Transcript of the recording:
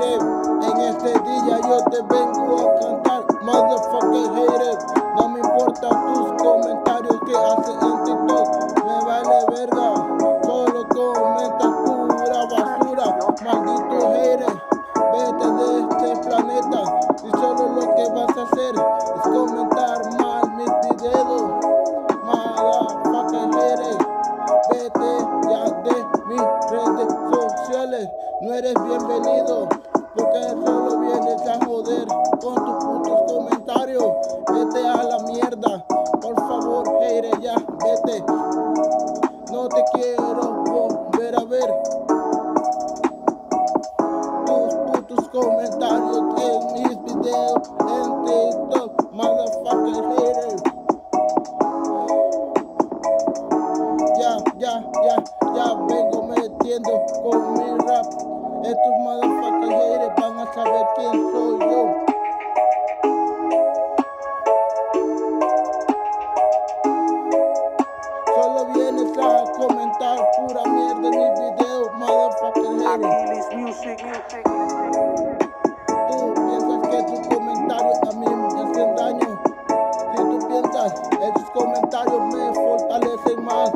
En este día yo te vengo a cantar, motherfucker haters. No me importan tus comentarios que haces en TikTok, me vale verga. Solo comentas pura basura, maldito haters. Vete de este planeta y solo lo que vas a hacer es comentar mal mis videos. No eres bienvenido. Porque solo vienes a joder con tus putos comentarios. Vete a la mierda. Por favor, hater, ya vete. No te quiero volver a ver. Tus putos comentarios en mis videos en TikTok. Motherfucker hater. ya, ya, ya, ya vengo entiendo con mi rap. Estos motherfuckers haters van a saber quién soy yo. Solo vienes a comentar pura mierda en mis videos, motherfucker haters. Tú piensas que tus comentarios a mí me hacen daño. Si tú piensas, esos comentarios me fortalecen más.